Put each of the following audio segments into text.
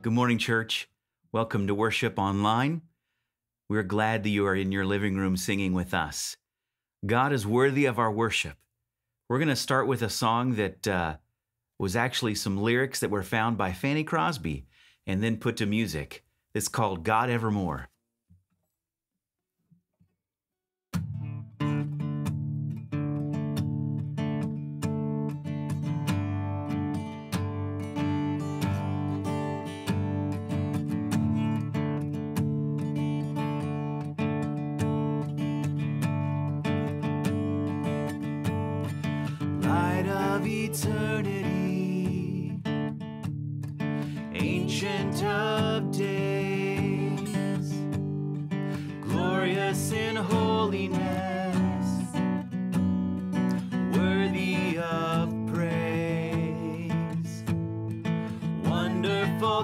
Good morning, church. Welcome to worship online. We're glad that you are in your living room singing with us. God is worthy of our worship. We're going to start with a song that uh, was actually some lyrics that were found by Fanny Crosby and then put to music. It's called God Evermore.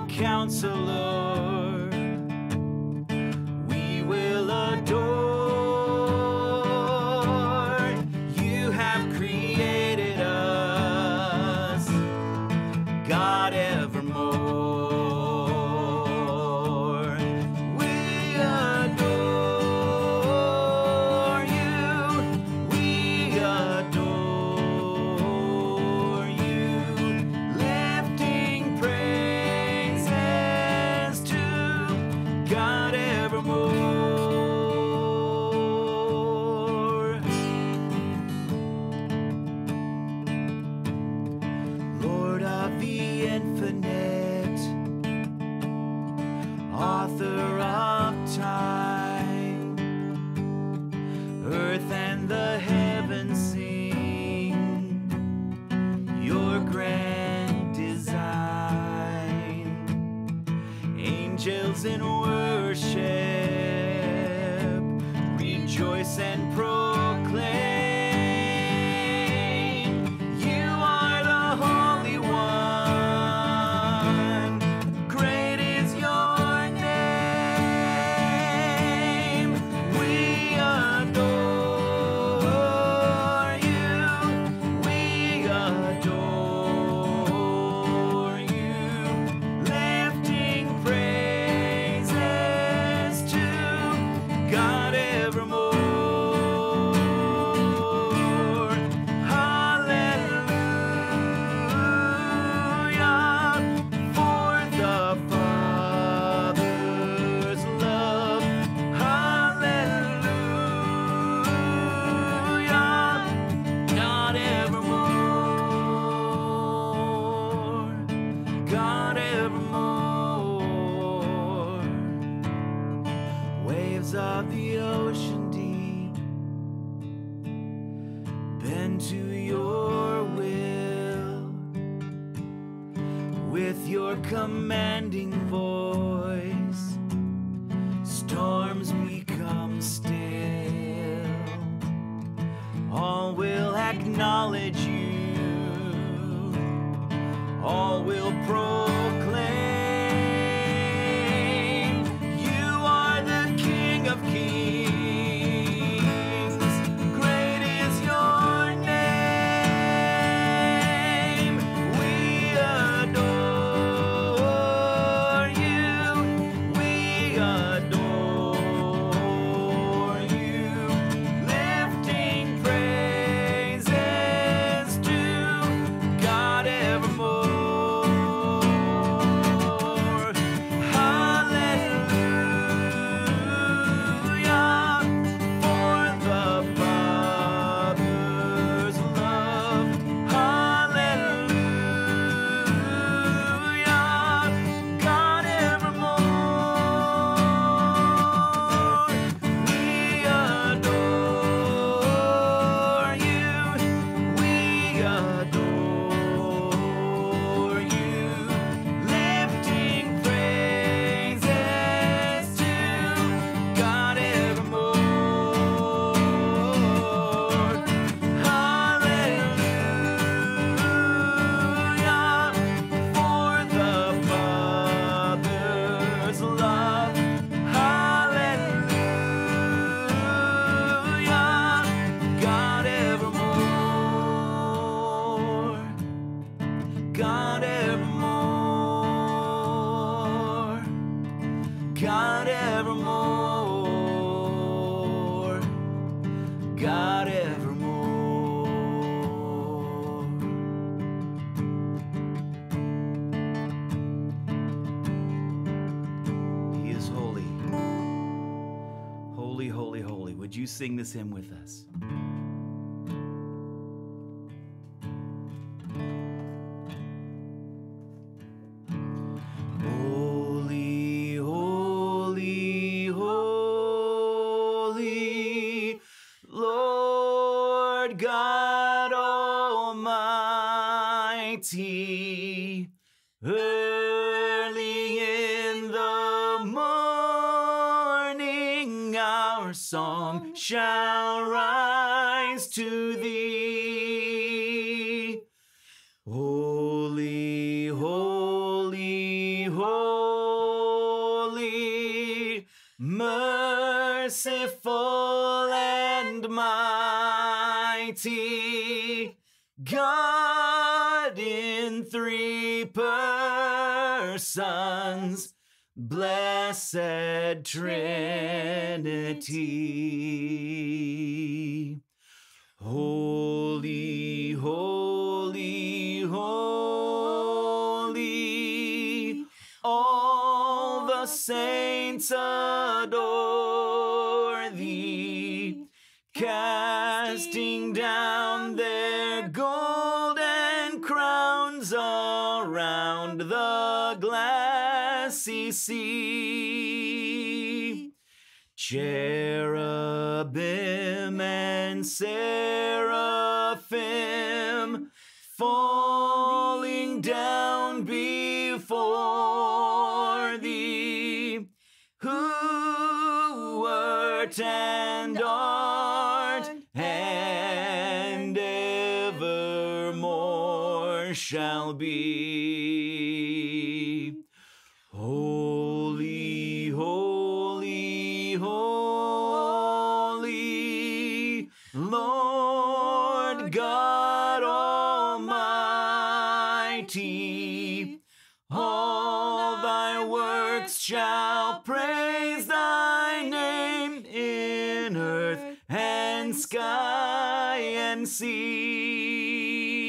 counselor. and acknowledge you. All will prove. holy, holy, holy. Would you sing this hymn with us? Our song shall rise to thee. Holy, holy, holy, merciful and mighty, God in three persons, blessed Trinity. Holy, holy, holy, all the saints adore sea. Cherubim and seraphim falling down before thee, who wert and art and evermore shall be. And sea.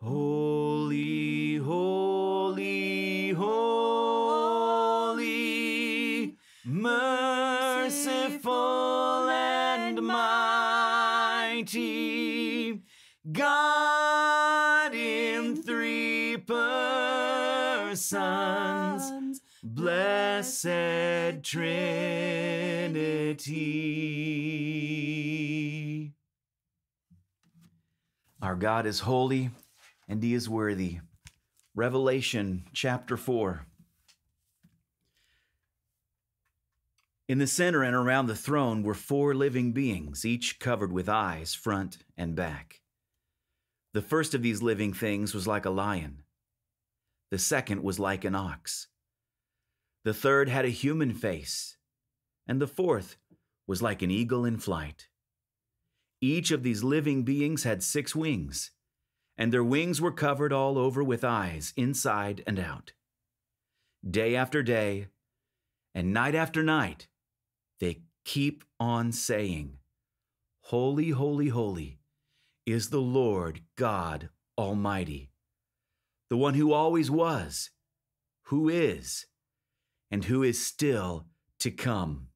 Holy, holy, holy, merciful and mighty, God in three persons, blessed Trinity. Our God is holy and he is worthy. Revelation chapter 4. In the center and around the throne were four living beings, each covered with eyes, front and back. The first of these living things was like a lion. The second was like an ox. The third had a human face. And the fourth was like an eagle in flight. Each of these living beings had six wings, and their wings were covered all over with eyes, inside and out. Day after day, and night after night, they keep on saying, Holy, holy, holy is the Lord God Almighty, the one who always was, who is, and who is still to come.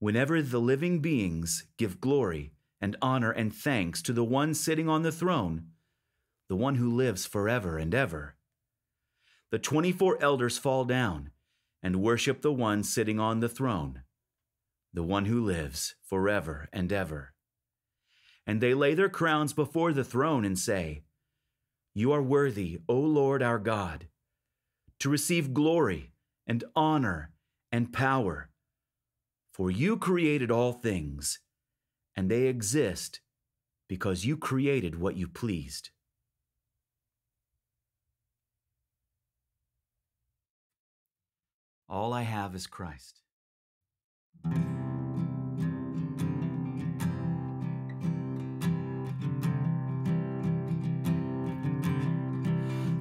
Whenever the living beings give glory and honor and thanks to the one sitting on the throne, the one who lives forever and ever, the 24 elders fall down and worship the one sitting on the throne, the one who lives forever and ever. And they lay their crowns before the throne and say, You are worthy, O Lord our God, to receive glory and honor and power. For you created all things, and they exist because you created what you pleased. All I have is Christ.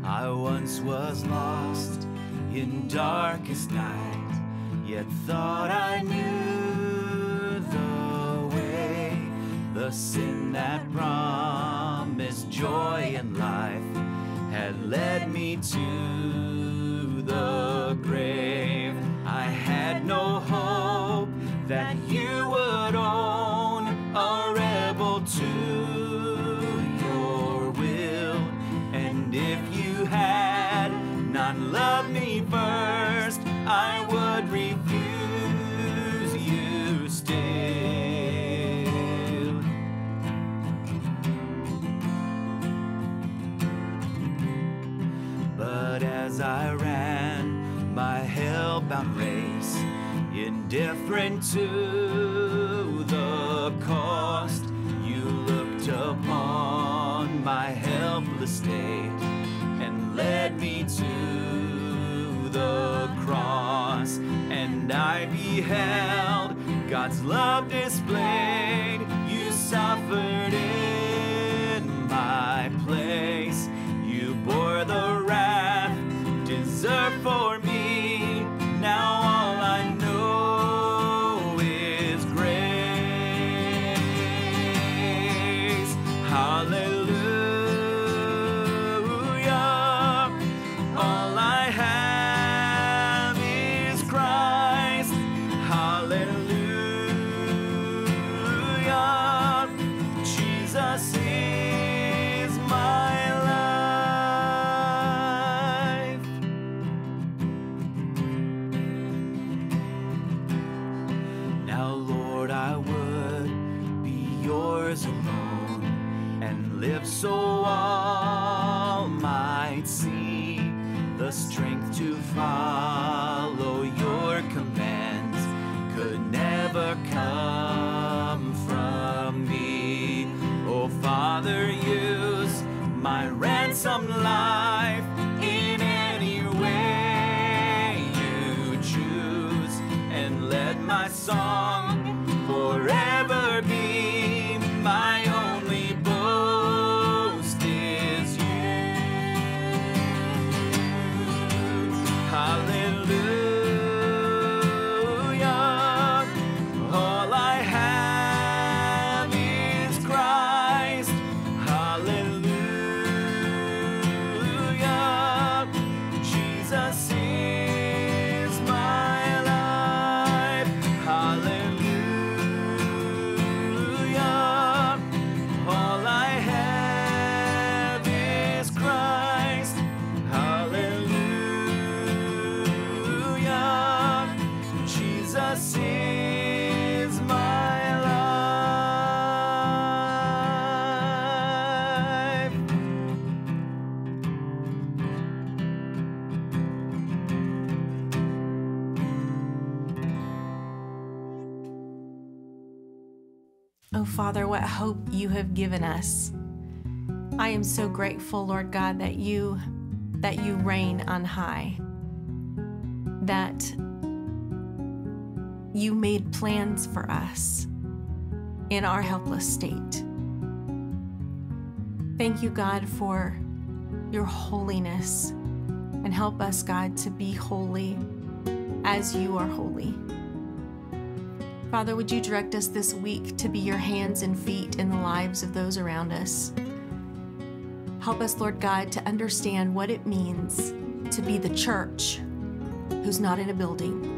I once was lost in darkest night, yet thought I knew the way. The sin that promised joy and life had led me to I ran my hellbound race, indifferent to the cost. You looked upon my helpless state and led me to the cross, and I beheld God's love displayed. You suffered. Life Oh, Father, what hope you have given us. I am so grateful, Lord God, that you that you reign on high. That you made plans for us in our helpless state. Thank you, God, for your holiness. And help us, God, to be holy as you are holy. Father, would you direct us this week to be your hands and feet in the lives of those around us? Help us, Lord God, to understand what it means to be the church who's not in a building.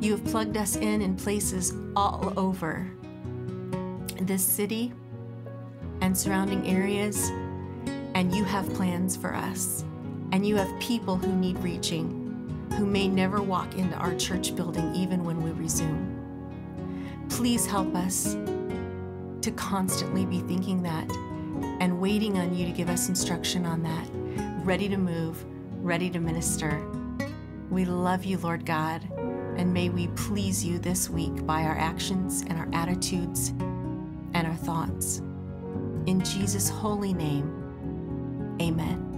You have plugged us in in places all over this city and surrounding areas, and you have plans for us. And you have people who need reaching who may never walk into our church building even when we resume. Please help us to constantly be thinking that and waiting on you to give us instruction on that, ready to move, ready to minister. We love you, Lord God, and may we please you this week by our actions and our attitudes and our thoughts. In Jesus' holy name, amen.